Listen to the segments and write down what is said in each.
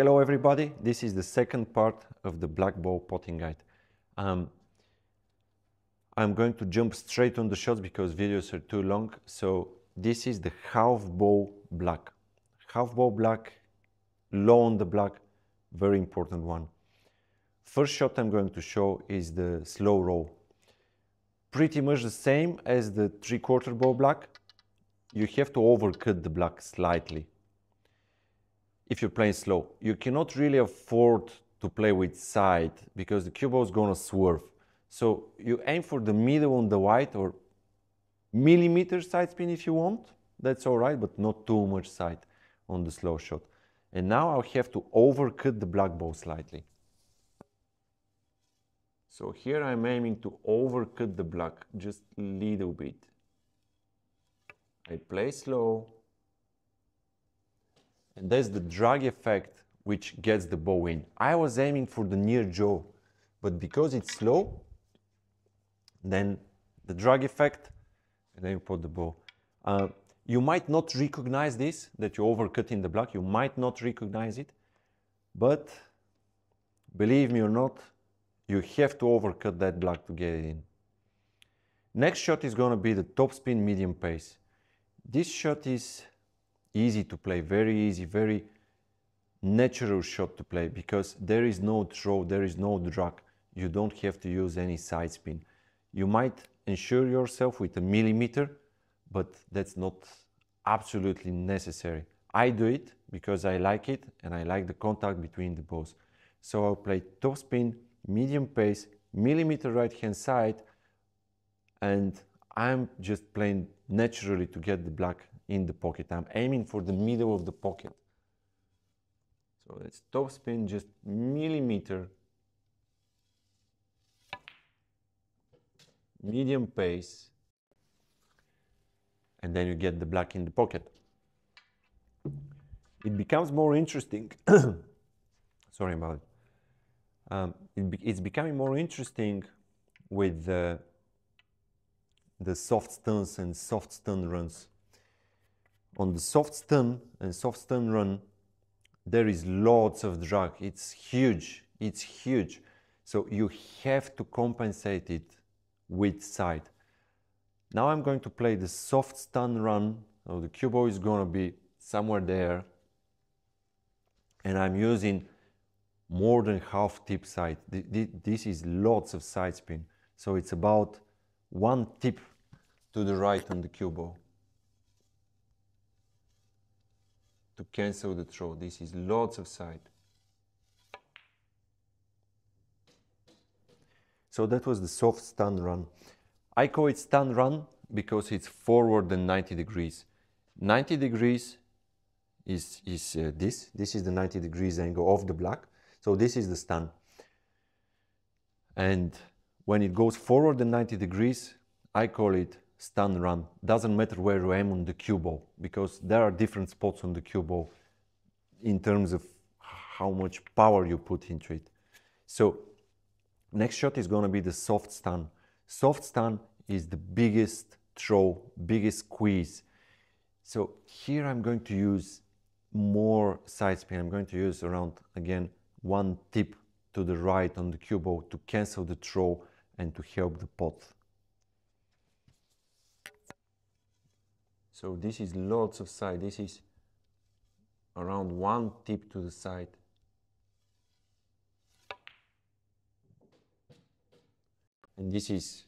Hello everybody, this is the second part of the black ball potting guide. Um, I'm going to jump straight on the shots because videos are too long. So this is the half ball black. Half ball black, low on the black, very important one. First shot I'm going to show is the slow roll. Pretty much the same as the three quarter ball black. You have to overcut the black slightly if you're playing slow. You cannot really afford to play with side because the cue ball is gonna swerve. So you aim for the middle on the white or millimeter side spin if you want. That's all right, but not too much side on the slow shot. And now I'll have to overcut the black ball slightly. So here I'm aiming to overcut the black just a little bit. I play slow. And that's the drag effect which gets the bow in. I was aiming for the near jaw, but because it's slow, then the drag effect, and then you put the bow. Uh, you might not recognize this, that you overcut in the block. You might not recognize it, but believe me or not, you have to overcut that block to get it in. Next shot is going to be the topspin medium pace. This shot is easy to play, very easy, very natural shot to play because there is no throw, there is no drag. You don't have to use any side spin. You might ensure yourself with a millimeter, but that's not absolutely necessary. I do it because I like it and I like the contact between the balls. So I'll play top spin, medium pace, millimeter right hand side, and I'm just playing naturally to get the black in the pocket. I'm aiming for the middle of the pocket. So let's top spin just millimeter, medium pace, and then you get the black in the pocket. It becomes more interesting. Sorry about it. Um, it be it's becoming more interesting with the, the soft stuns and soft stun runs on the soft stun and soft stun run, there is lots of drag. It's huge. It's huge. So you have to compensate it with side. Now I'm going to play the soft stun run. So the ball is going to be somewhere there. And I'm using more than half tip side. This is lots of side spin. So it's about one tip to the right on the cue ball. To cancel the throw. This is lots of side. So that was the soft stun run. I call it stun run because it's forward and 90 degrees. 90 degrees is, is uh, this. This is the 90 degrees angle of the black. So this is the stun. And when it goes forward and 90 degrees, I call it stun run. Doesn't matter where you aim on the cue ball because there are different spots on the cue ball in terms of how much power you put into it. So next shot is going to be the soft stun. Soft stun is the biggest throw, biggest squeeze. So here I'm going to use more side spin. I'm going to use around, again, one tip to the right on the cue ball to cancel the throw and to help the pot. So this is lots of side. This is around one tip to the side. And this is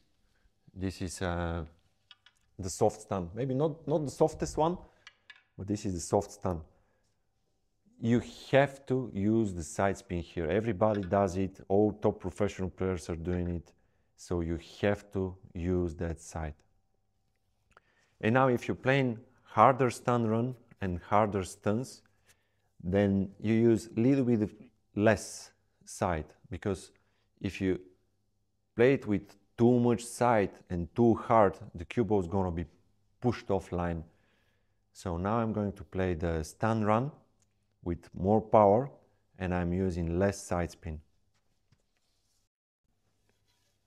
this is uh, the soft stun. Maybe not not the softest one, but this is the soft stun. You have to use the side spin here. Everybody does it. All top professional players are doing it. So you have to use that side. And now if you're playing harder stun run and harder stuns, then you use a little bit less side because if you play it with too much side and too hard, the cue ball is going to be pushed offline. So now I'm going to play the stun run with more power and I'm using less side spin.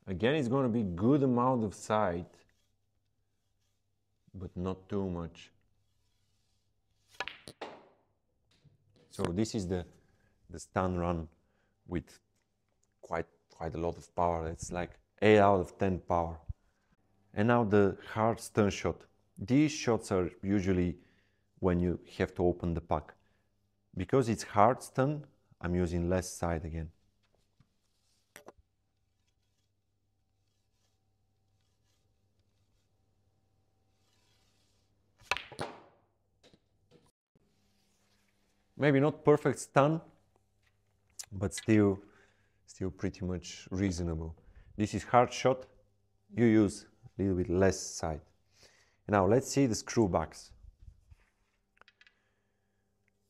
Again, it's going to be good amount of side but not too much. So this is the the stun run with quite quite a lot of power. It's like 8 out of 10 power. And now the hard stun shot. These shots are usually when you have to open the pack. Because it's hard stun, I'm using less side again. Maybe not perfect stun, but still, still pretty much reasonable. This is hard shot. You use a little bit less side. Now let's see the screw backs.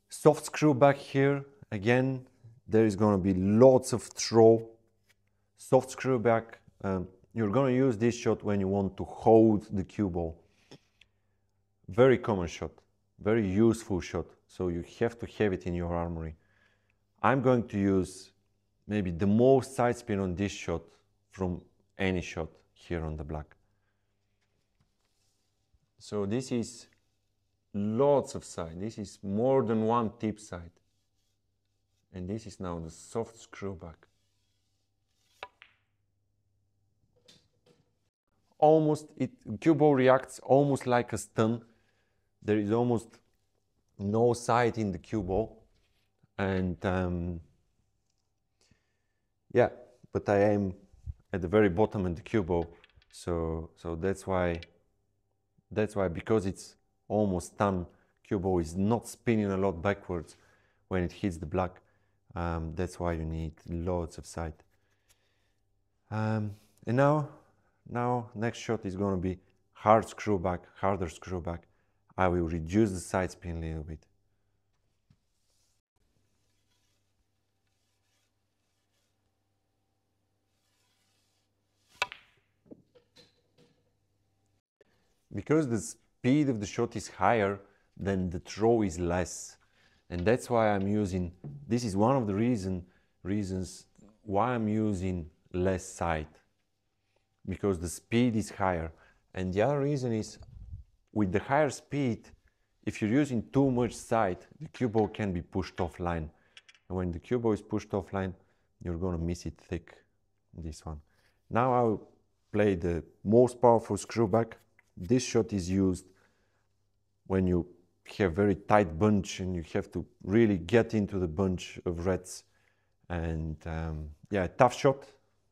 Soft screw back here, again, there is going to be lots of throw. Soft screw back, um, you're going to use this shot when you want to hold the cue ball. Very common shot, very useful shot. So you have to have it in your armory. I'm going to use maybe the most side spin on this shot from any shot here on the black. So this is lots of side. This is more than one tip side. And this is now the soft screw back. Almost, it, ball reacts almost like a stun. There is almost no side in the cue ball. And um, yeah, but I am at the very bottom in the cue ball. So, so that's why, that's why because it's almost stun, cue ball is not spinning a lot backwards when it hits the black. Um, that's why you need loads of sight. Um, and now, now next shot is going to be hard screw back, harder screw back. I will reduce the side spin a little bit. Because the speed of the shot is higher, then the throw is less. And that's why I'm using, this is one of the reason, reasons why I'm using less side. Because the speed is higher. And the other reason is with the higher speed, if you're using too much side, the cue ball can be pushed offline. And when the cue ball is pushed offline, you're to miss it thick, this one. Now I'll play the most powerful screw back. This shot is used when you have very tight bunch and you have to really get into the bunch of reds. And um, yeah, tough shot,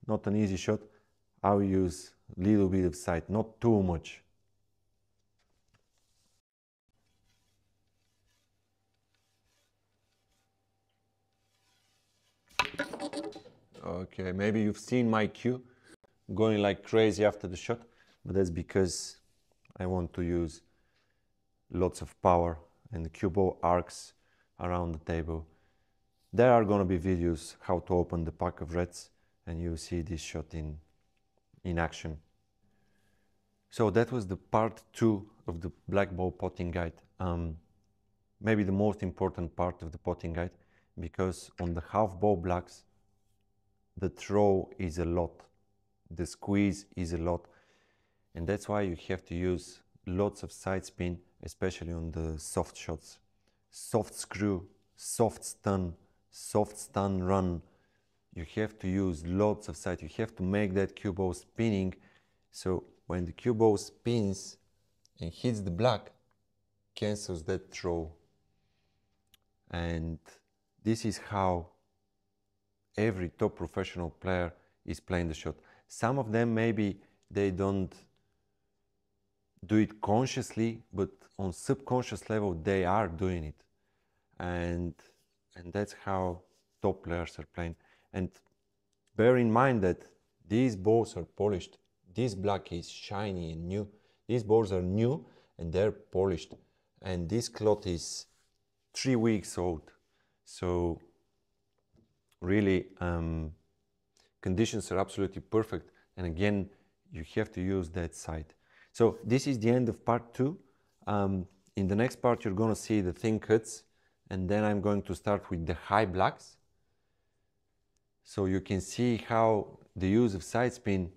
not an easy shot. I'll use a little bit of sight, not too much. Okay, maybe you've seen my cue going like crazy after the shot, but that's because I want to use lots of power and the cue ball arcs around the table. There are going to be videos how to open the pack of reds and you'll see this shot in, in action. So that was the part two of the black ball potting guide. Um, maybe the most important part of the potting guide because on the half ball blacks the throw is a lot, the squeeze is a lot, and that's why you have to use lots of side spin, especially on the soft shots. Soft screw, soft stun, soft stun run. You have to use lots of side. You have to make that cue ball spinning. So when the cue ball spins and hits the black, cancels that throw. And this is how every top professional player is playing the shot. Some of them maybe they don't do it consciously, but on subconscious level they are doing it, and and that's how top players are playing. And bear in mind that these balls are polished. This black is shiny and new. These balls are new and they're polished, and this cloth is three weeks old. So really um, conditions are absolutely perfect. And again, you have to use that side. So this is the end of part two. Um, in the next part, you're going to see the thin cuts. And then I'm going to start with the high blacks. So you can see how the use of side spin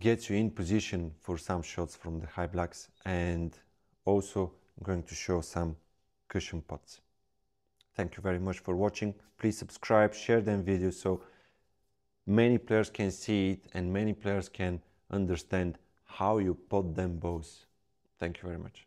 gets you in position for some shots from the high blacks. And also I'm going to show some cushion pots. Thank you very much for watching. Please subscribe, share them videos so many players can see it and many players can understand how you pot them both. Thank you very much.